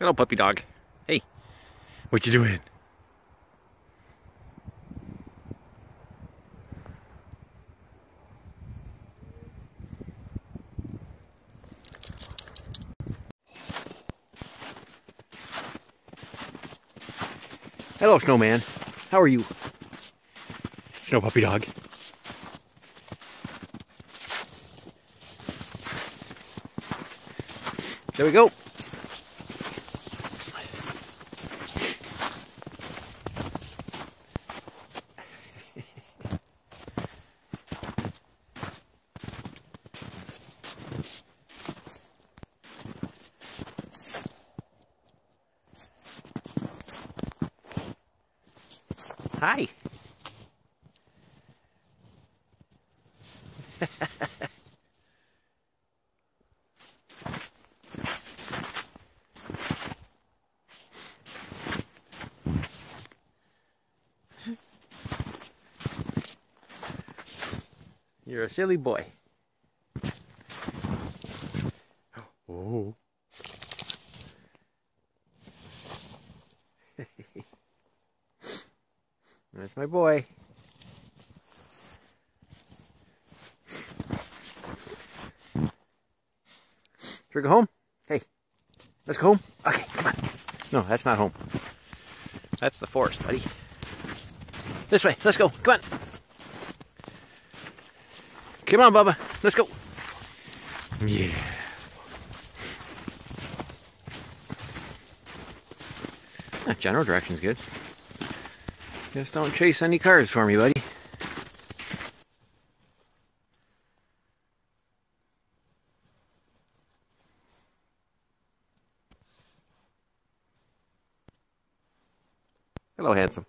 Hello, puppy dog. Hey, what you doing? Hello, snowman. How are you? Snow puppy dog. There we go. Hi. You're a silly boy. Oh. That's my boy. Should we go home? Hey, let's go home. Okay, come on. No, that's not home. That's the forest, buddy. This way, let's go. Come on. Come on, Bubba. Let's go. Yeah. That general direction's good. Just don't chase any cars for me, buddy. Hello, handsome.